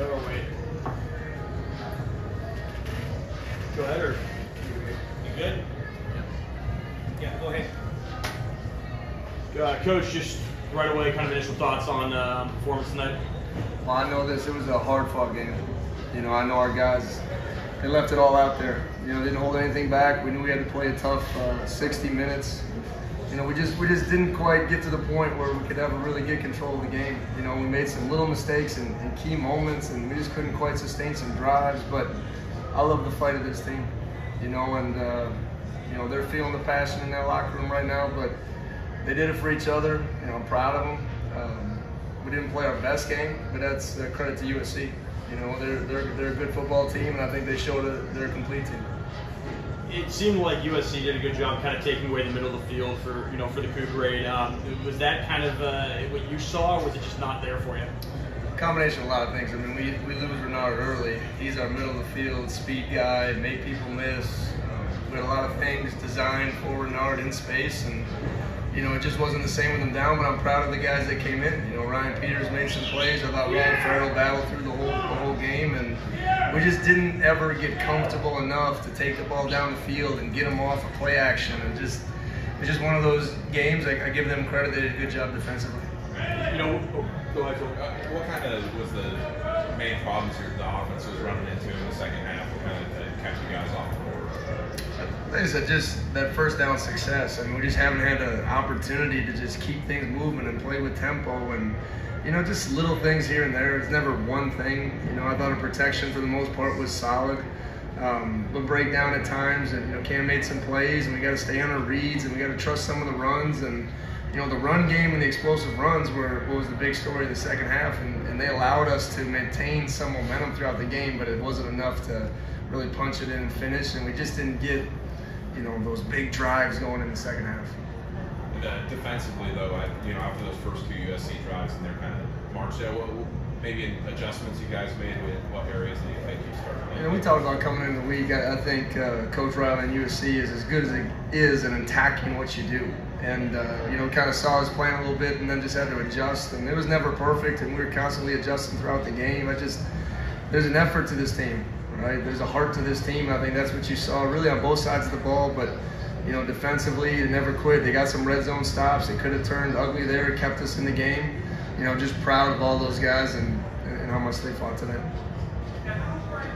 Go away. Go ahead, or you good? Yeah, go ahead. Uh, Coach, just right away, kind of initial thoughts on uh, performance tonight. Well, I know this. It was a hard-fought game. You know, I know our guys. They left it all out there. You know, didn't hold anything back. We knew we had to play a tough uh, 60 minutes. You know, we just we just didn't quite get to the point where we could ever really get control of the game. You know, we made some little mistakes in, in key moments, and we just couldn't quite sustain some drives. But I love the fight of this team. You know, and uh, you know they're feeling the passion in that locker room right now. But they did it for each other. You know, I'm proud of them. Um, we didn't play our best game, but that's uh, credit to USC. You know, they're, they're, they're a good football team, and I think they showed that they're a complete team. It seemed like USC did a good job kind of taking away the middle of the field for you know for the Cougar grade. Um, was that kind of uh, what you saw, or was it just not there for you? Combination of a lot of things. I mean, we, we lose Renard early. He's our middle of the field speed guy, made people miss. Um, we had a lot of things designed for Renard in space, and you know, it just wasn't the same with him down, but I'm proud of the guys that came in. You know, Orion Peters made some plays. I thought Will Farrell battled through the whole the whole game, and we just didn't ever get comfortable enough to take the ball down the field and get them off a of play action. And just it's just one of those games. I, I, give them credit; they did a good job defensively. You know, oh. Uh, what kind of was the main problems here the offense was running into in the second half? What kind of catch you guys off? like I said, just that first down success. I mean, we just haven't had an opportunity to just keep things moving and play with tempo and, you know, just little things here and there. It's never one thing. You know, I thought our protection for the most part was solid. Um, but break down at times, and you know, Cam made some plays, and we got to stay on our reads, and we got to trust some of the runs, and you know, the run game and the explosive runs were what was the big story of the second half, and, and they allowed us to maintain some momentum throughout the game, but it wasn't enough to really punch it in and finish, and we just didn't get you know, those big drives going in the second half. Uh, defensively, though, I, you know, after those first two USC drives and they're kind of marched out, what, maybe adjustments you guys made with what areas do you think you started? Know, we talked about coming in the week. I, I think uh, Coach Riley and USC is as good as it is in attacking what you do. And, uh, you know, kind of saw us playing a little bit and then just had to adjust. And it was never perfect, and we were constantly adjusting throughout the game. I just, there's an effort to this team right? There's a heart to this team. I think that's what you saw really on both sides of the ball. But you know, defensively, they never quit. They got some red zone stops. They could have turned ugly there, kept us in the game. You know, just proud of all those guys and, and how much they fought today.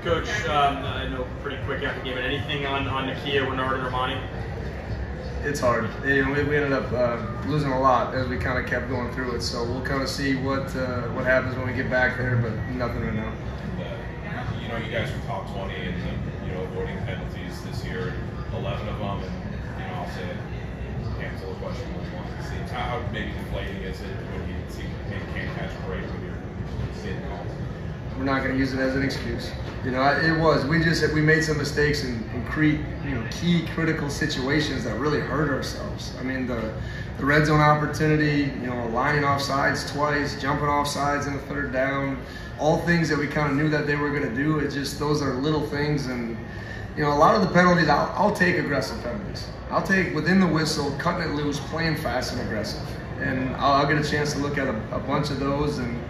Coach, um, I know pretty quick after the game, but anything on, on Nakia, Renard, and Armani? It's hard. we, we ended up uh, losing a lot as we kind of kept going through it. So we'll kind of see what uh, what happens when we get back there, but nothing right now You know you guys are top 20 in the, you know avoiding penalties this year, 11 of them, and you know Questionable ones. How maybe it when you see can't catch break when you're seeing calls. We're not going to use it as an excuse. You know, it was. We just we made some mistakes in, in you know key critical situations that really hurt ourselves. I mean the the red zone opportunity, you know, lining off sides twice, jumping off sides in the third down all things that we kind of knew that they were going to do. It's just those are little things, and you know, a lot of the penalties. I'll, I'll take aggressive penalties. I'll take within the whistle, cutting it loose, playing fast and aggressive, and I'll, I'll get a chance to look at a, a bunch of those and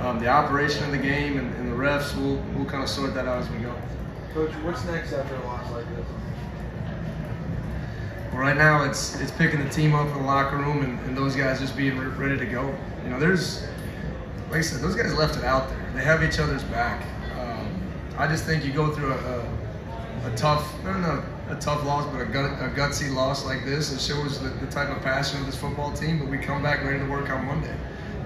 um, the operation of the game and, and the refs. We'll we'll kind of sort that out as we go. Coach, what's next after a loss like this? Well, right now it's it's picking the team up in the locker room and, and those guys just being re- ready to go. You know, there's like I said, those guys left it out there. They have each other's back. Um, I just think you go through a, a, a tough, not a tough loss, but a, gut, a gutsy loss like this. It shows the, the, type of passion of this football team. But we come back ready to work on Monday.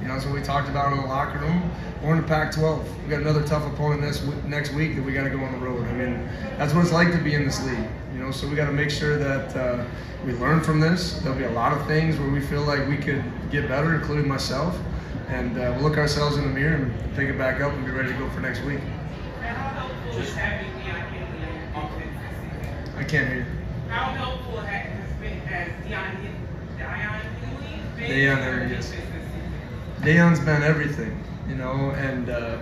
You know, that's what we talked about in the locker room. We're in the Pac-12. We got another tough opponent this next week that we got to go on the road. I mean, that's what it's like to be in this league. You know, so we got to make sure that uh, we learn from this. There'll be a lot of things where we feel like we could get better, including myself and uh, we'll look ourselves in the mirror and pick it back up and be ready to go for next week. I can't hear you. How helpful has Daiyan Daiyan there he is. Daiyan's been everything, you know, and uh,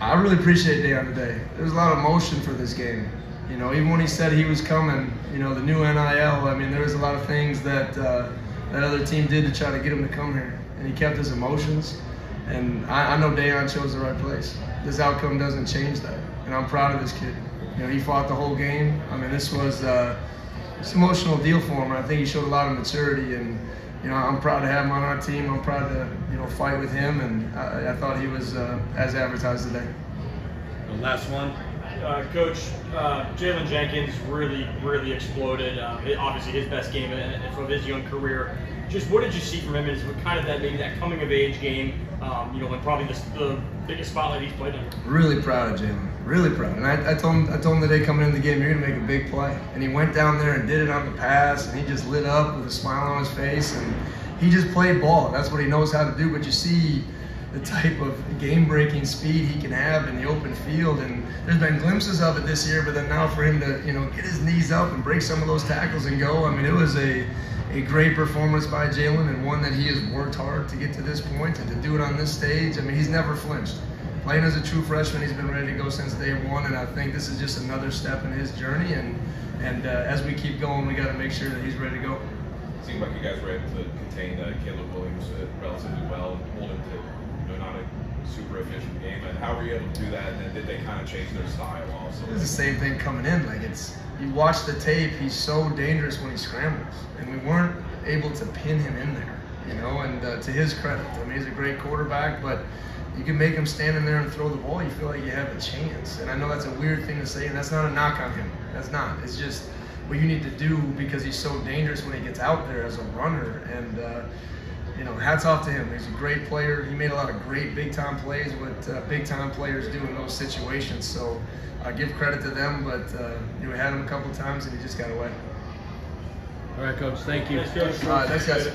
I really appreciate Daiyan today. There's a lot of emotion for this game. You know, even when he said he was coming, you know, the new NIL, I mean, there was a lot of things that uh, that other team did to try to get him to come here and he kept his emotions. And I, I know Daiyan chose the right place. This outcome doesn't change that, and I'm proud of this kid. You know, he fought the whole game. I mean, this was uh, it's an emotional deal for him, I think he showed a lot of maturity. And you know, I'm proud to have him on our team. I'm proud to you know fight with him, and I, I thought he was uh, as advertised today. The last one. Uh, Coach, uh, Jalen Jenkins really, really exploded. Uh, it- obviously, his best game of his young career. Just what did you see from him? Is kind of that maybe that coming of age game? Um, you know, and probably the, the biggest spotlight he's played in. Really proud of Jalen. Really proud. And I, I told him I told him the day coming into the game, you're gonna make a big play. And he went down there and did it on the pass, and he just lit up with a smile on his face, and he just played ball. That's what he knows how to do. But you see the type of game-breaking speed he can have in the open field, and there's been glimpses of it this year. But then now for him to you know get his knees up and break some of those tackles and go, I mean, it was a a great performance by Jalen and one that he has worked hard to get to this point and to do it on this stage. I mean, he's never flinched. Playing as a true freshman, he's been ready to go since day one, and I think this is just another step in his journey. And and uh, as we keep going, we got to make sure that he's ready to go. It seemed like you guys were able to contain uh, Caleb Williams uh, relatively well and hold him to you know, not a super efficient game. And how were you able to do that? And did they kind of change their style also? It's the same thing coming in. Like it's you watch the tape, he's so dangerous when he scrambles, and we weren't able to pin him in there. You know, and uh, to his credit, I mean he's a great quarterback, but you can make him stand in there and throw the ball, you feel like you have a chance. And I know that's a weird thing to say, and that's not a knock on him. That's not. It's just what you need to do because he's so dangerous when he gets out there as a runner. And uh, you know, hats off to him. He's a great player. He made a lot of great big time plays, what uh, big time players do in those situations. So I give credit to them, but uh, you know, we had him a couple times and he just got away. All right, coach. Thank you. Thanks, Coach. All right, thanks guys.